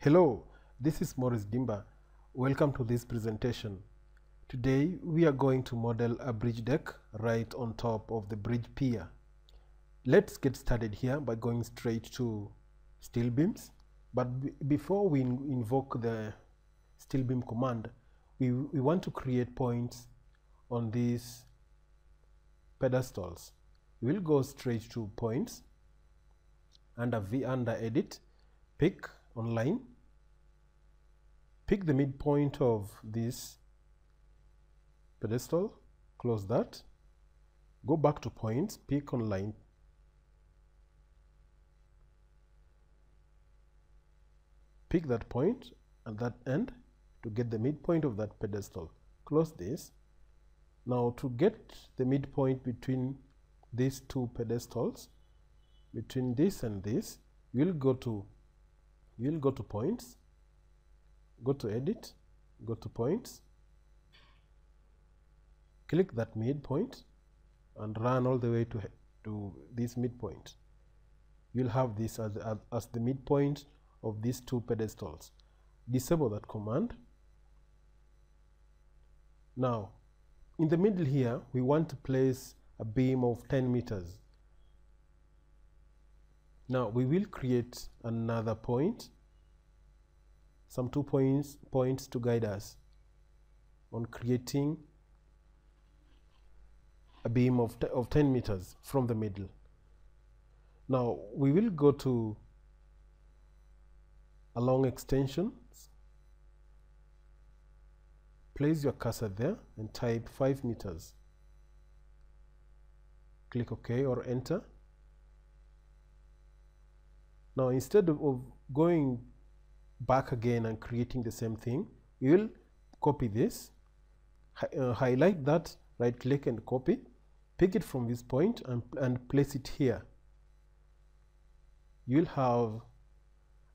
Hello, this is Maurice Dimba. Welcome to this presentation. Today we are going to model a bridge deck right on top of the bridge pier. Let's get started here by going straight to steel beams. But before we in- invoke the steel beam command, we, we want to create points on these pedestals. We will go straight to points under V under edit, pick online, pick the midpoint of this pedestal, close that, go back to points, pick online, pick that point at that end to get the midpoint of that pedestal. Close this. Now to get the midpoint between these two pedestals, between this and this, we'll go to you'll go to points, go to edit, go to points, click that midpoint and run all the way to to this midpoint. You'll have this as, as, as the midpoint of these two pedestals. Disable that command. Now, in the middle here, we want to place a beam of 10 meters. Now, we will create another point, some two points, points to guide us on creating a beam of, of 10 meters from the middle. Now, we will go to along extensions, place your cursor there and type 5 meters. Click OK or enter. Now, instead of, going back again and creating the same thing, we will copy this, hi- uh, highlight that, right click and copy, pick it from this point and, and place it here. You'll have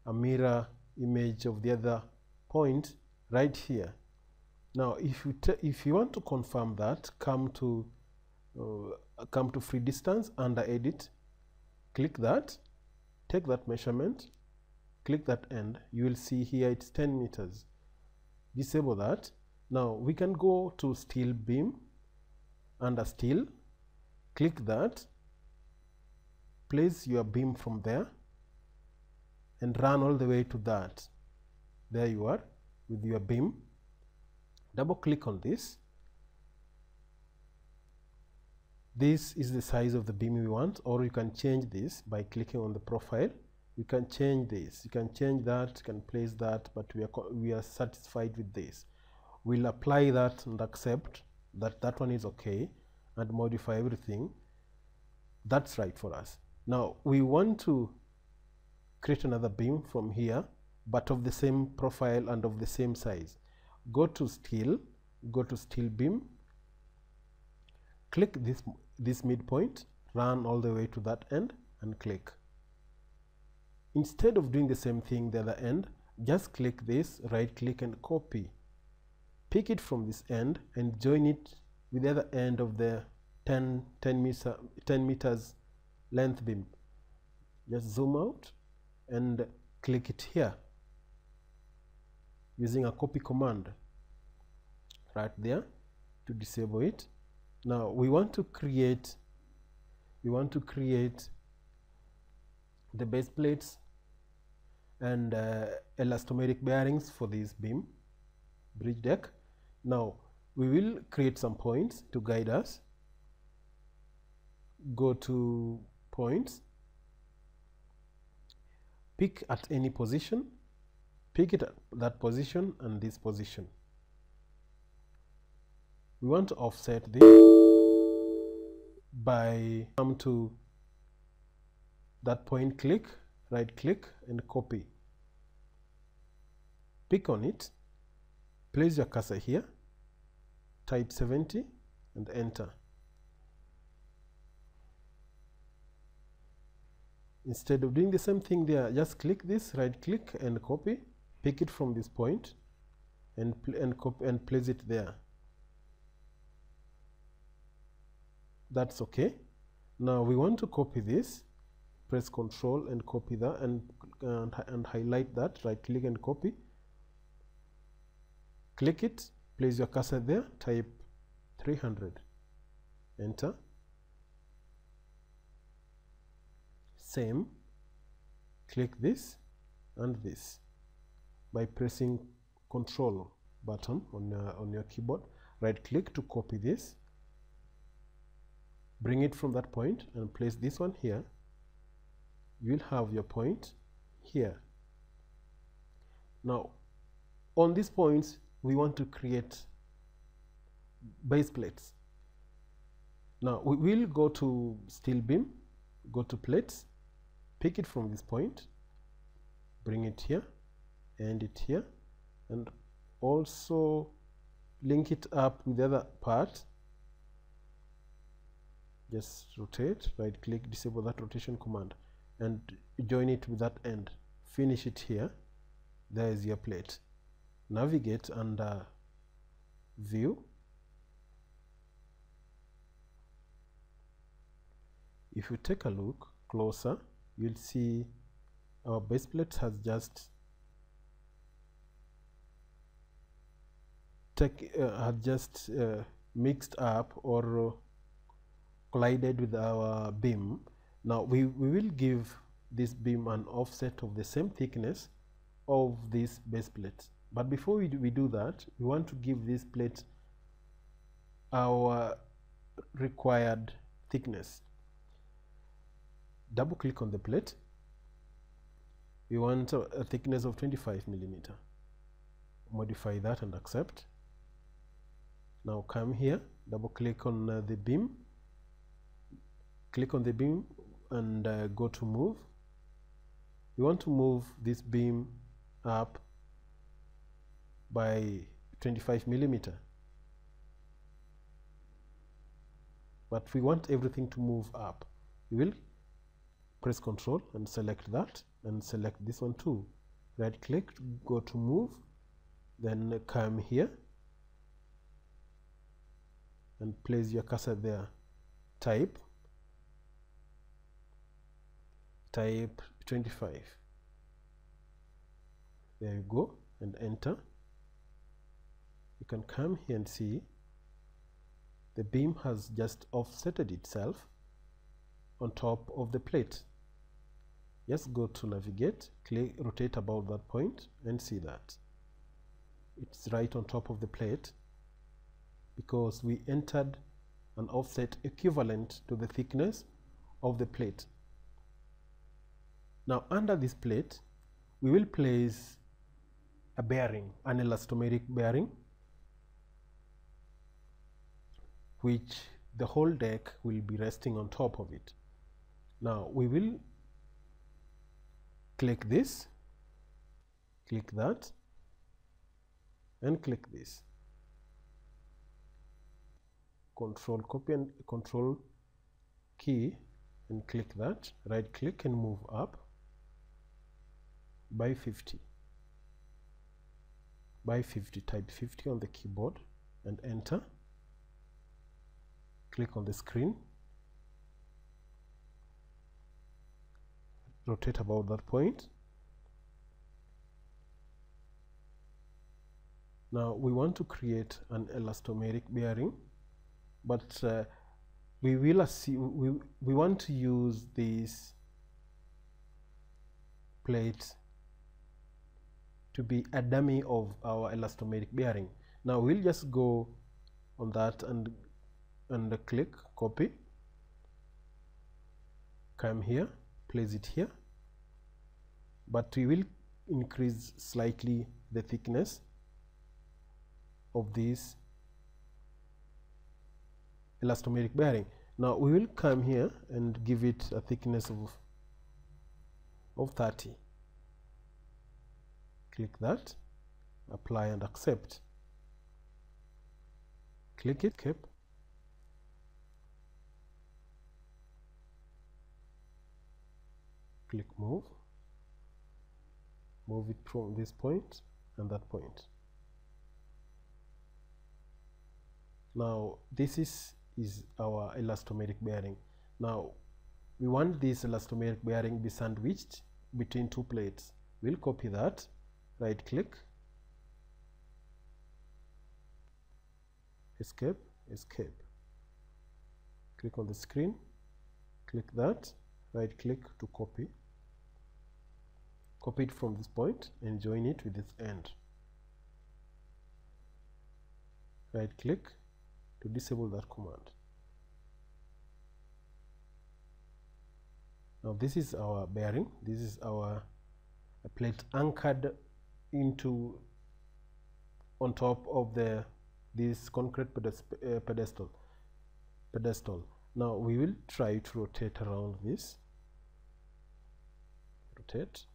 a mirror image of the other point right here. Now, if you if you want to confirm that, come to uh, come to free distance under edit, click that, take that measurement, click that end. You will see here it's 10 meters. Disable that. Now we can go to steel beam under steel, click that, place your beam from there and run all the way to that. There you are with your beam. Double click on this. This is the size of the beam we want, or you can change this by clicking on the profile. You can change this, you can change that, you can place that, but we are, we are satisfied with this. We'll apply that and accept that that one is okay and modify everything. That's right for us. Now we want to create another beam from here but of the same profile and of the same size go to steel go to steel beam click this this midpoint run all the way to that end and click. Instead of doing the same thing the other end just click this right click and copy. Pick it from this end and join it with the other end of the 10 10 meter 10 meters length beam. Just zoom out and click it here using a copy command right there to disable it now we want to create we want to create the base plates and uh, elastomeric bearings for this beam bridge deck. Now we will create some points to guide us. Go to points. Pick at any position. Pick it at that position and this position we want to offset this by come to that point click right click and copy. Pick on it place your cursor here type 70 and enter. Instead of doing the same thing there just click this right click and copy pick it from this point and and copy and place it there that's okay. Now we want to copy this press control and copy that and, and, and highlight that right click and copy. Click it place your cursor there type 300 enter. Same. Click this and this. By pressing control button on on your keyboard right click to copy this bring it from that point and place this one here. You'll have your point here. Now on these points we want to create base plates. Now we will go to steel beam go to plates pick it from this point bring it here and it here and also link it up with the other part just rotate right click disable that rotation command and join it with that end. Finish it here. There is your plate. Navigate under view. If you take a look closer you'll see our base plate has just take uh, had just uh, mixed up or collided with our beam. Now we, we will give this beam an offset of the same thickness of this base plate. But before we do, we do that we want to give this plate our required thickness. Double click on the plate. We want a, thickness of 25 millimeter. Modify that and accept. Now come here double click on uh, the beam click on the beam and uh, go to move. You want to move this beam up by 25 millimeter. But we want everything to move up. We will press control and select that and select this one too. Right click go to move then come here and place your cursor there. Type type 25 there you go and enter. You can come here and see. The beam has just offsetted itself on top of the plate. Just go to navigate click rotate about that point and see that. It's right on top of the plate because we entered an offset equivalent to the thickness of the plate now under this plate we will place a bearing an elastomeric bearing which the whole deck will be resting on top of it. Now we will click this click that and click this. Control copy and control key and click that right click and move up by 50 by 50 type 50 on the keyboard and enter. Click on the screen. Rotate about that point. Now we want to create an elastomeric bearing but uh, we will assume we, we want to use this plate to be a dummy of our elastomeric bearing. Now we'll just go on that and and click copy. Come here place it here. But we will increase slightly the thickness of this elastomeric bearing. Now we will come here and give it a thickness of of 30 click that. Apply and accept. Click it. Keep click move. Move it from this point and that point. Now this is is our elastomeric bearing. Now we want this elastomeric bearing be sandwiched between two plates. We'll copy that right click escape escape. Click on the screen click that right click to copy. Copy it from this point and join it with this end. Right click to disable that command. Now this is our bearing. This is our plate anchored into on top of the this concrete uh, pedestal pedestal. Now we will try to rotate around this. Rotate.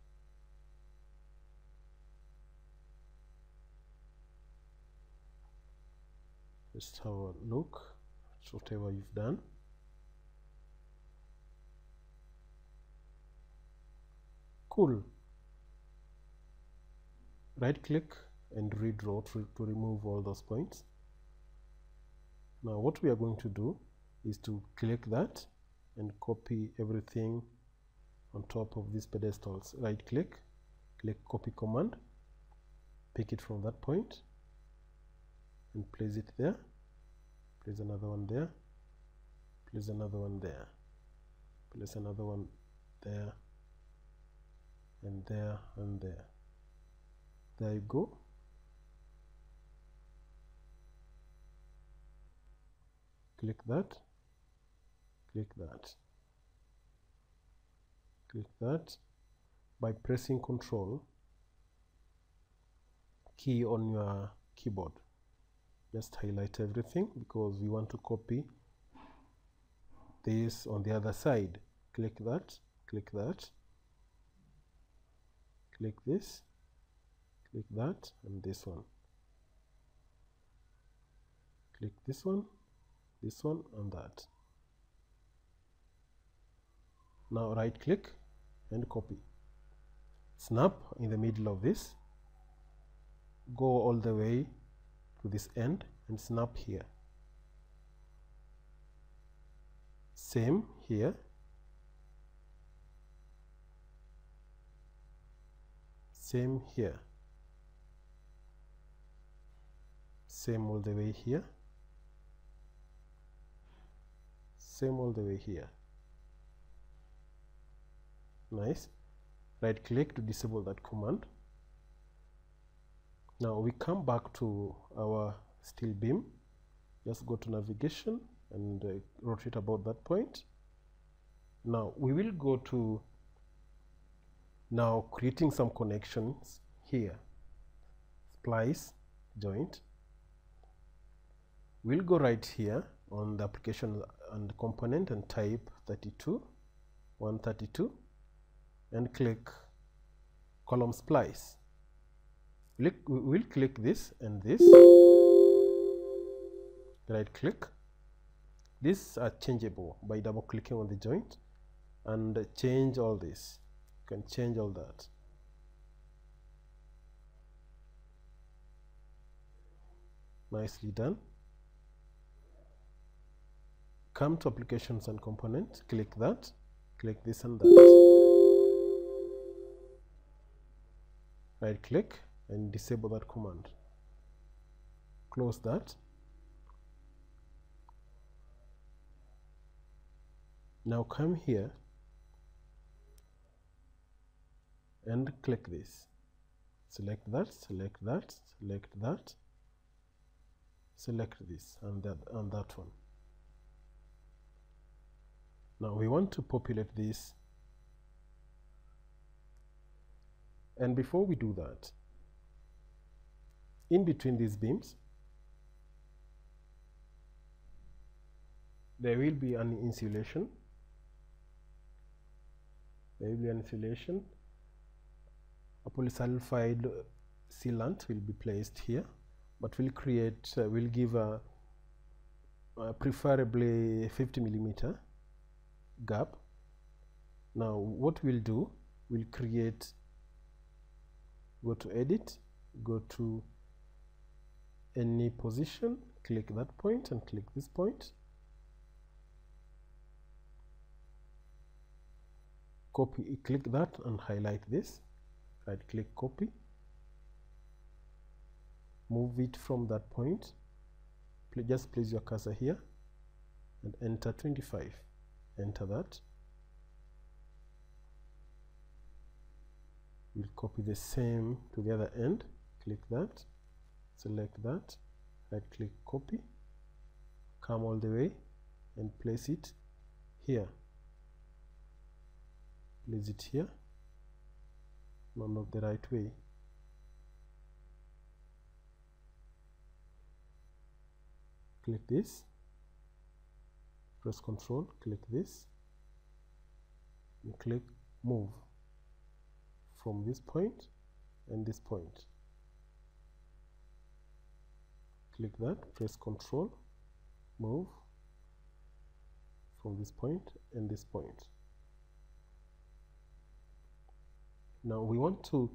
Just have a look at whatever you've done. Cool right click and redraw to, to remove all those points. Now what we are going to do is to click that and copy everything on top of these pedestals. Right click click copy command pick it from that point and place it there. Place another one there. Place another one there. Place another one there. And there and there there you go. Click that. Click that. Click that. By pressing control key on your keyboard. Just highlight everything because we want to copy this on the other side. Click that. Click that. Click this click that and this one. Click this one this one and that. Now right click and copy. Snap in the middle of this. Go all the way to this end and snap here. Same here. Same here same all the way here. Same all the way here. Nice. Right click to disable that command. Now we come back to our steel beam. Just go to navigation and uh, rotate about that point. Now we will go to now creating some connections here. Splice joint we'll go right here on the application and component and type 32 132 and click column splice. We will click this and this. Right click. These are changeable by double clicking on the joint and change all this. You can change all that. Nicely done come to applications and component click that click this and that. Right click and disable that command. Close that. Now come here and click this. Select that select that select that select this and that and that one now we want to populate this. And before we do that in between these beams there will be an insulation. There will be an insulation. A polysulfide sealant will be placed here but will create uh, will give a, a preferably 50 millimeter gap. Now what we'll do we'll create go to edit go to any position click that point and click this point. Copy click that and highlight this. Right click copy. Move it from that point. Just place your cursor here and enter 25 enter that. We'll copy the same to the other end. Click that. Select that. Right click copy. Come all the way and place it here. Place it here. No not the right way. Click this press control click this and click move from this point and this point. Click that press control move from this point and this point. Now we want to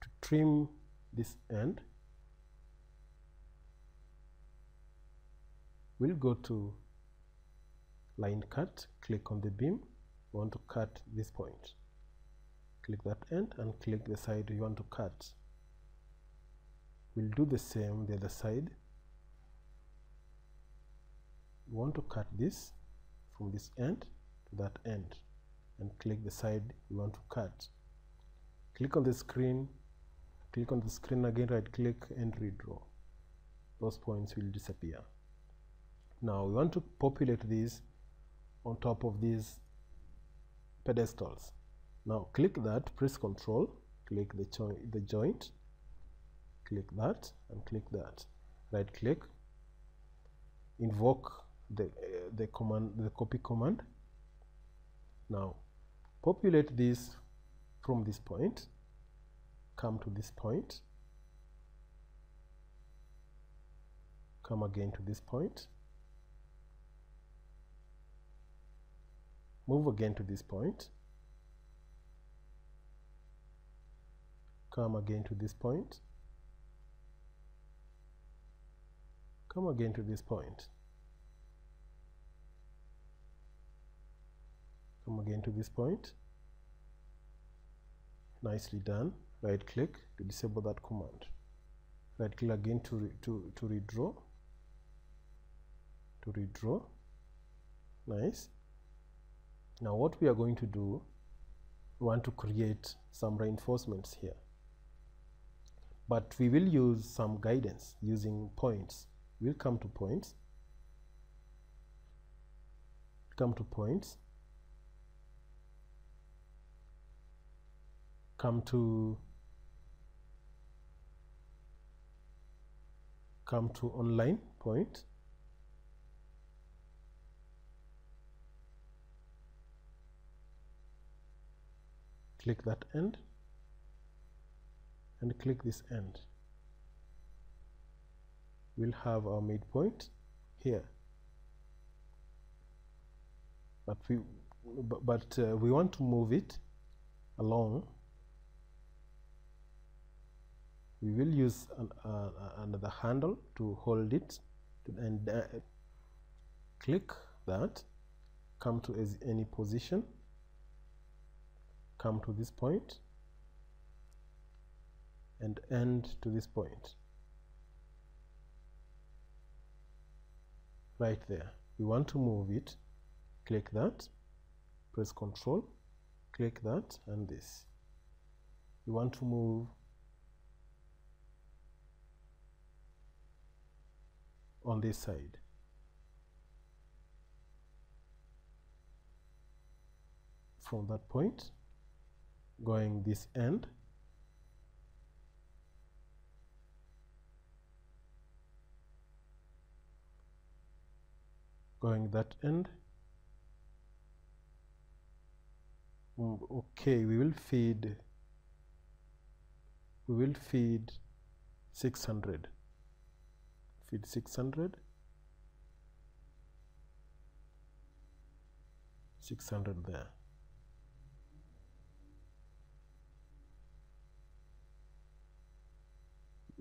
to trim this end. We'll go to line cut click on the beam. We want to cut this point. Click that end and click the side you want to cut. We'll do the same the other side. We want to cut this from this end to that end and click the side you want to cut. Click on the screen. Click on the screen again right click and redraw. Those points will disappear. Now we want to populate these on top of these pedestals. Now click that press control, click the, jo the joint click that and click that. Right click invoke the uh, the command the copy command. Now populate this from this point come to this point come again to this point move again to this point. Come again to this point. Come again to this point. Come again to this point. Nicely done. Right click to disable that command. Right click again to, re to, to redraw. To redraw. Nice now what we are going to do we want to create some reinforcements here. But we will use some guidance using points. We'll come to points. Come to points. Come to come to online point click that end and click this end. We'll have our midpoint here. But we but, uh, we want to move it along. We will use an, uh, another handle to hold it and uh, click that come to any position come to this point and end to this point. Right there. We want to move it. Click that. Press control. Click that and this. We want to move on this side. From that point going this end. Going that end. Mm, okay we will feed we will feed 600 feed 600 600 there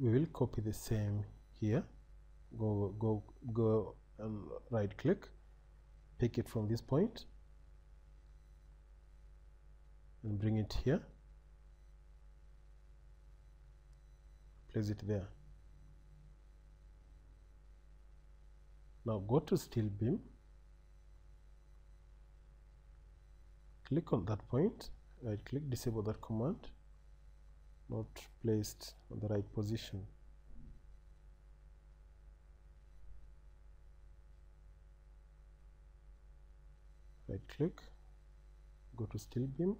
we will copy the same here. Go go go and right click pick it from this point and bring it here. Place it there. Now go to steel beam click on that point. Right click disable that command not placed on the right position. Right click go to steel beam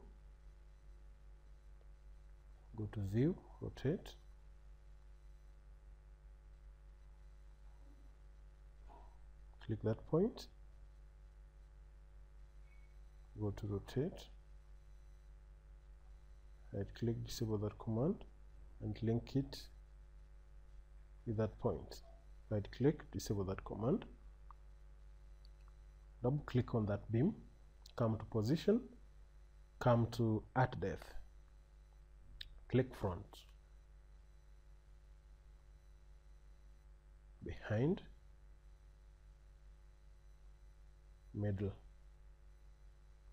go to view rotate. Click that point go to rotate right click disable that command and link it with that point. Right click disable that command. Double click on that beam come to position come to at depth click front. Behind. Middle.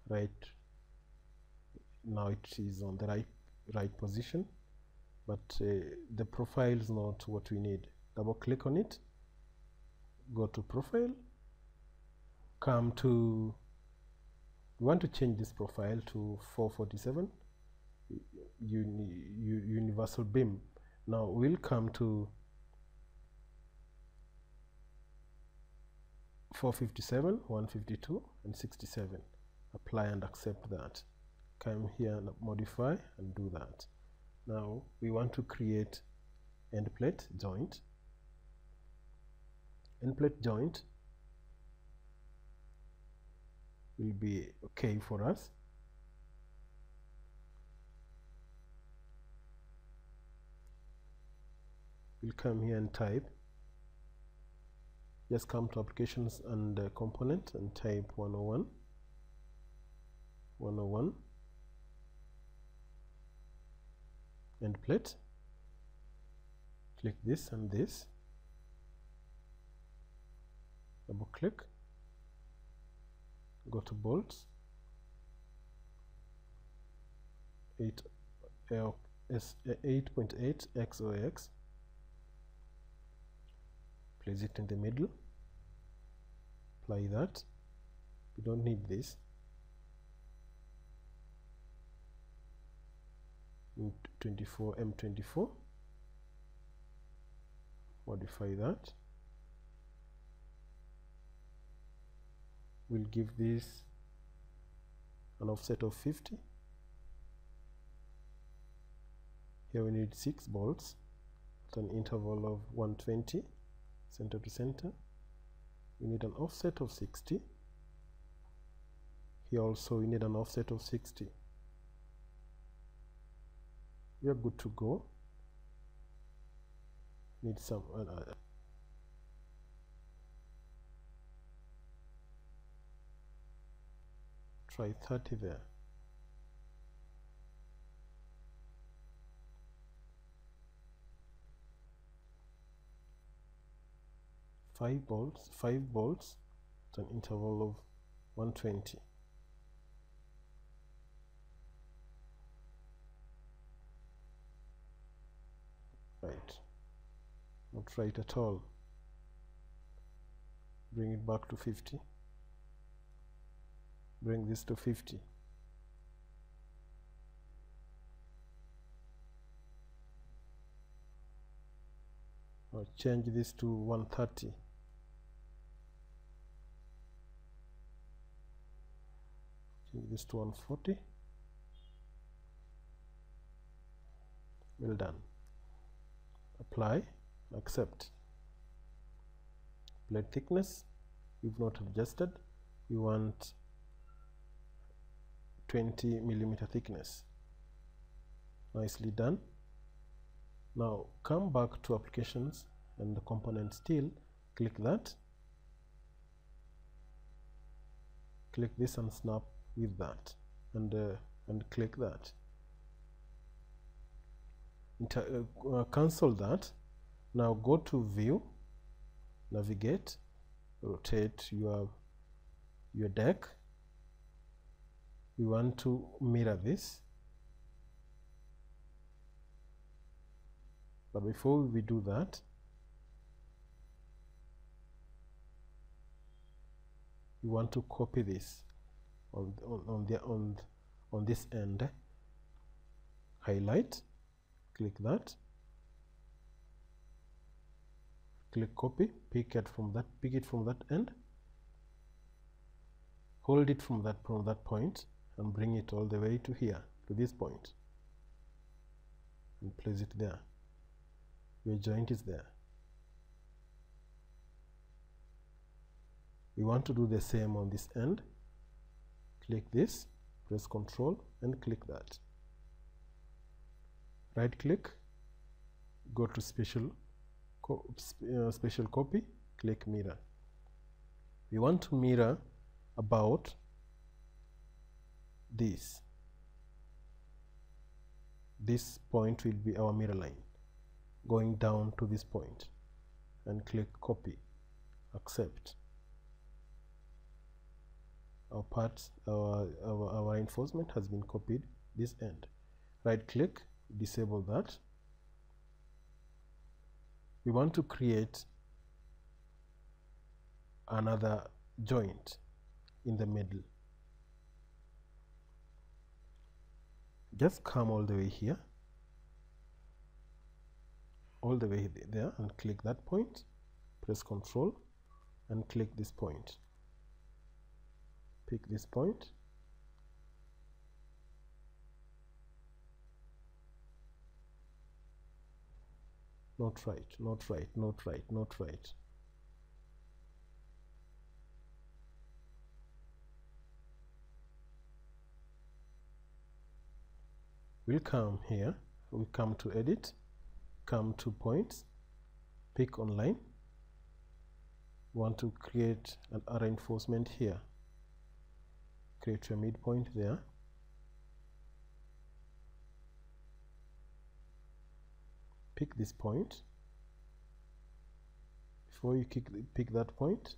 Right now it is on the right right position but uh, the profile is not what we need. Double click on it go to profile come to we want to change this profile to 447 uni, universal beam. Now we'll come to 457 152 and 67 apply and accept that come here and modify and do that. Now we want to create end plate joint. End plate joint will be okay for us. We'll come here and type. Just come to applications and uh, component and type 101 101 end plate. Click this and this. Double click. Go to bolts. 8 uh, uh, 8.8 XOX place it in the middle. Apply that. We don't need this M24 M24 modify that. We'll give this an offset of 50 here we need six bolts at an interval of 120 center to center. We need an offset of 60 here also we need an offset of 60 are good to go. Need some uh, uh, try 30 there. Five bolts five bolts at an interval of 120 right not right at all. Bring it back to 50 bring this to 50 or change this to 130 change this to 140 well done apply accept. Blade thickness we've not adjusted we want 20 millimeter thickness. Nicely done. Now come back to applications and the component steel click that. Click this and snap with that. And uh, and click that uh, cancel that. Now go to view navigate rotate your your deck. We want to mirror this. But before we do that we want to copy this on, on, on the on on this end highlight click that. Click copy pick it from that pick it from that end. Hold it from that from that point and bring it all the way to here to this point. And place it there. Your joint is there. We want to do the same on this end. Click this press ctrl and click that right click go to special co uh, special copy click mirror. We want to mirror about this. This point will be our mirror line going down to this point and click copy accept. Our part our, our, our reinforcement has been copied this end. Right click disable that. We want to create another joint in the middle. Just come all the way here all the way there and click that point press control and click this point. Pick this point not right not right not right not right. We'll come here. We come to edit come to points pick online. Want to create an reinforcement here. Create your midpoint there pick this point. Before you pick that point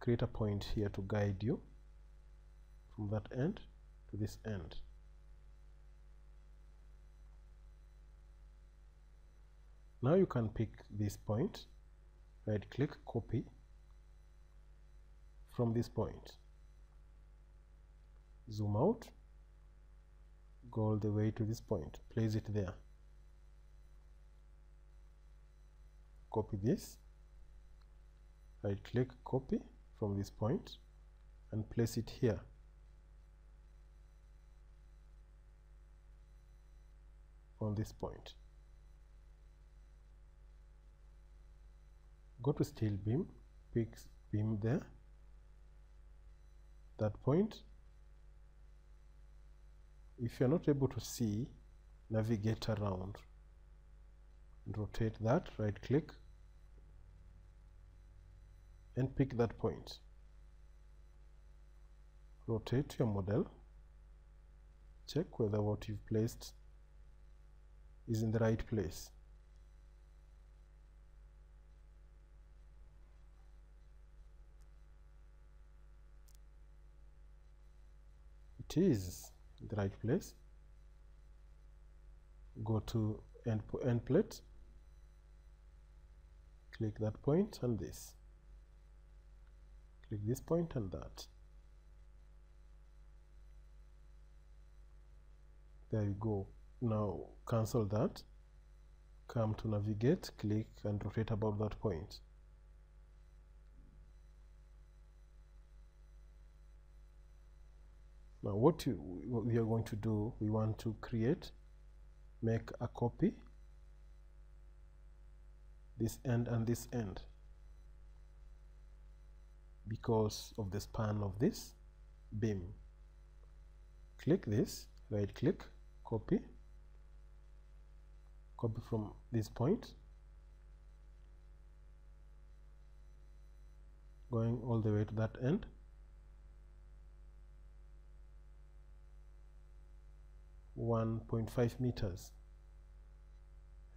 create a point here to guide you from that end to this end. Now you can pick this point right click copy from this point. Zoom out go all the way to this point place it there copy this. Right click copy from this point and place it here. On this point. Go to steel beam pick beam there that point. If you're not able to see navigate around. And rotate that right click and pick that point. Rotate your model. Check whether what you've placed is in the right place. It is the right place. Go to end, end plate. Click that point and this click this point and that. There you go. Now cancel that. Come to navigate click and rotate about that point. Now what, you, what we are going to do we want to create make a copy. This end and this end because of the span of this beam click this right click copy. Copy from this point. Going all the way to that end. One point five meters.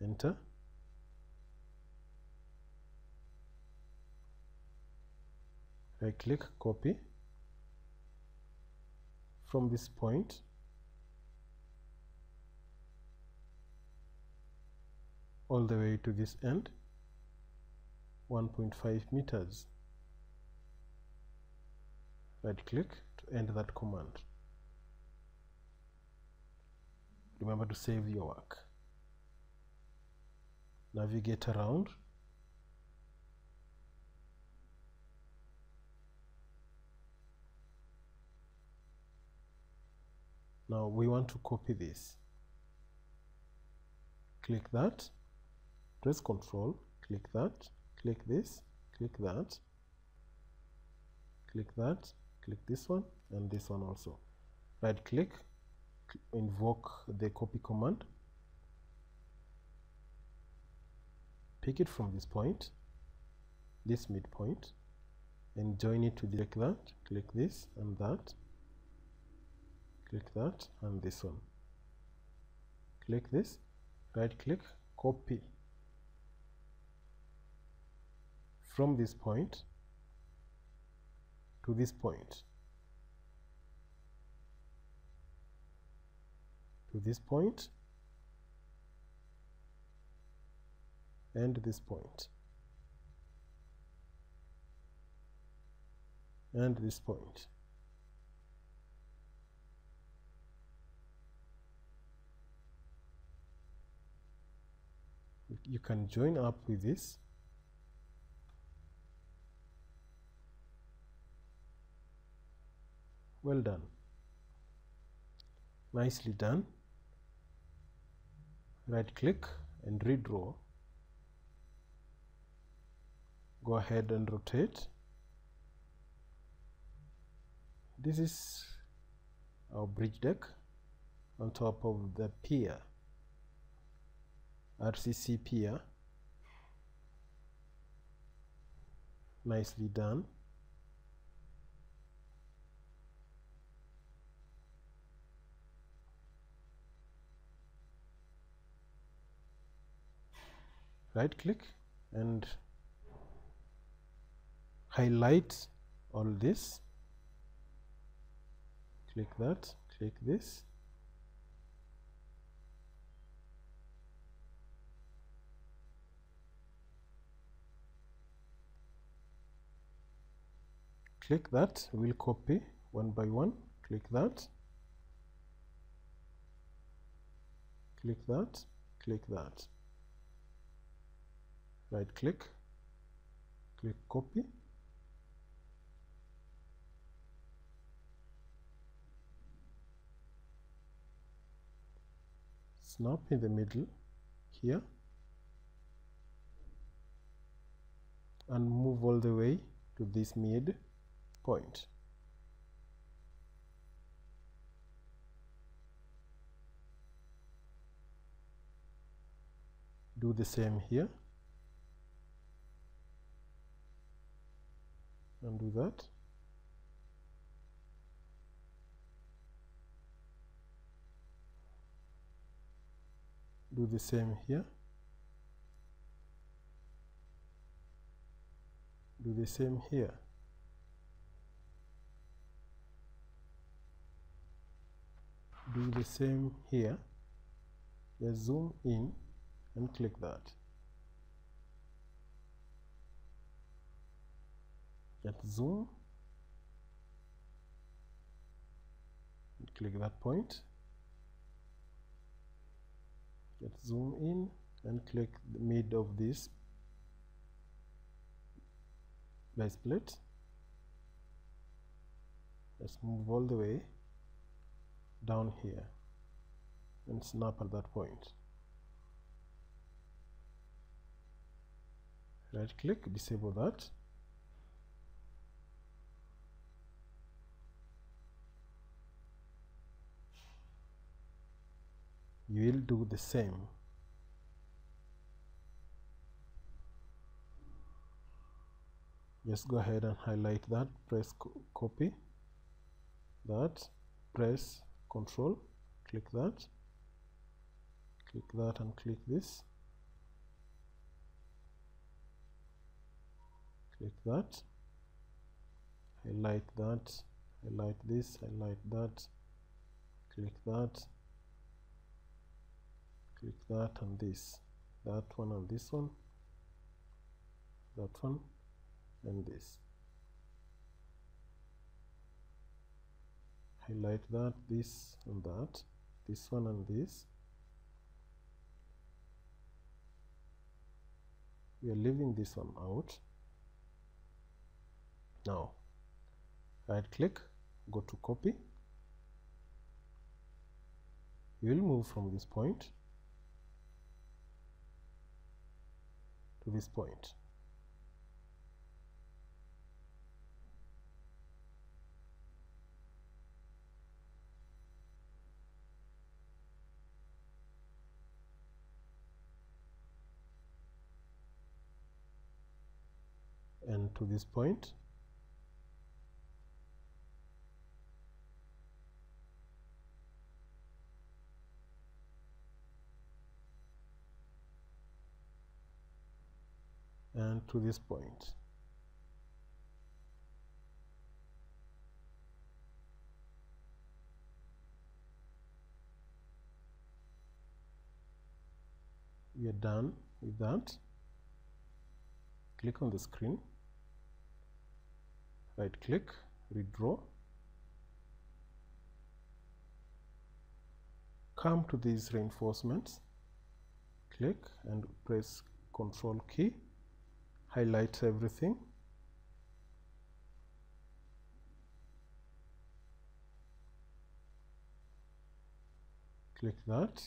Enter right click copy. From this point all the way to this end 1.5 meters. Right click to end that command. Remember to save your work. Navigate around now we want to copy this. Click that. Press control. Click that. Click this. Click that. Click that. Click this one and this one also. Right click invoke the copy command. Pick it from this point this midpoint and join it to the, like that click this and that click that and this one. Click this right click copy. From this point to this point. To this point and this point. And this point you can join up with this. Well done. Nicely done. Right click and redraw. Go ahead and rotate. This is our bridge deck on top of the pier RCC pier nicely done. Right click and highlight all this. Click that click this click that we'll copy one by one click that click that click that. Right click click copy. Snap in the middle here. And move all the way to this mid point. Do the same here. And do that. Do the same here. Do the same here do the same here. Just zoom in and click that. Just zoom and click that point. Just zoom in and click the mid of this base plate let's move all the way down here. And snap at that point. Right click disable that. You will do the same. Just go ahead and highlight that. Press co copy that. Press control click that click that and click this click that highlight that highlight this highlight that click that click that and this that one and this one that one and this highlight that this and that this one and this. We are leaving this one out. Now right click go to copy. You will move from this point to this point and to this point. And to this point. We are done with that. Click on the screen right click redraw. Come to these reinforcements. Click and press control key. Highlight everything. Click that.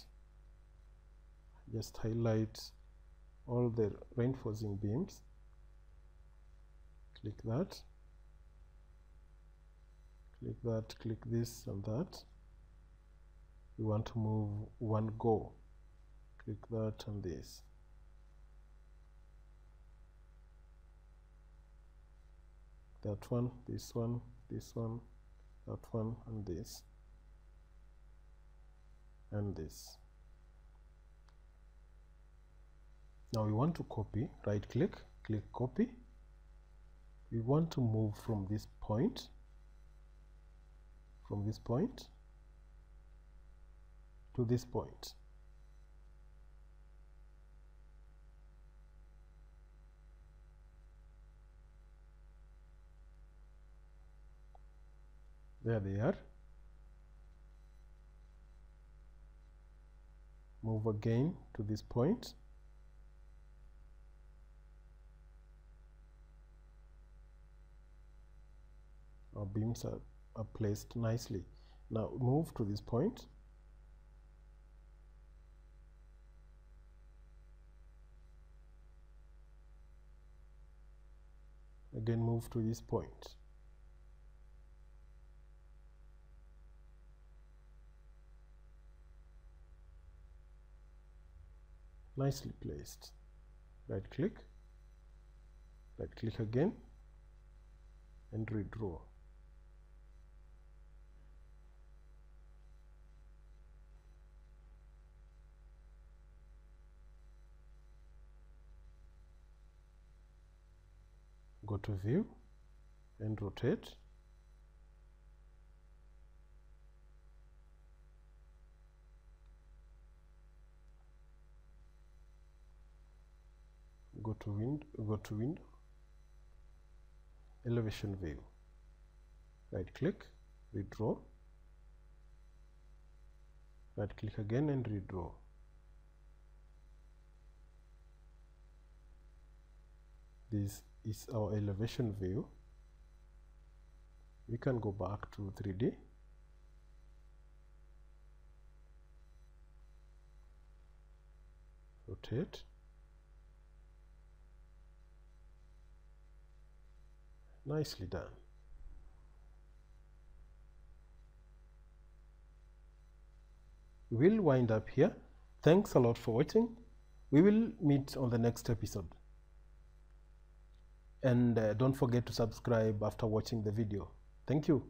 Just highlight all the reinforcing beams. Click that click that click this and that. We want to move one go. Click that and this. That one this one this one that one and this. And this. Now we want to copy right click click copy. We want to move from this point from this point to this point. There they are. Move again to this point. Our beams are, are placed nicely. Now move to this point. Again move to this point. Nicely placed. Right click. Right click again and redraw go to view and rotate. Go to wind go to window. Elevation view. Right click redraw. Right click again and redraw. This is our elevation view. We can go back to 3d rotate. Nicely done. We'll wind up here. Thanks a lot for watching. We will meet on the next episode and uh, don't forget to subscribe after watching the video. Thank you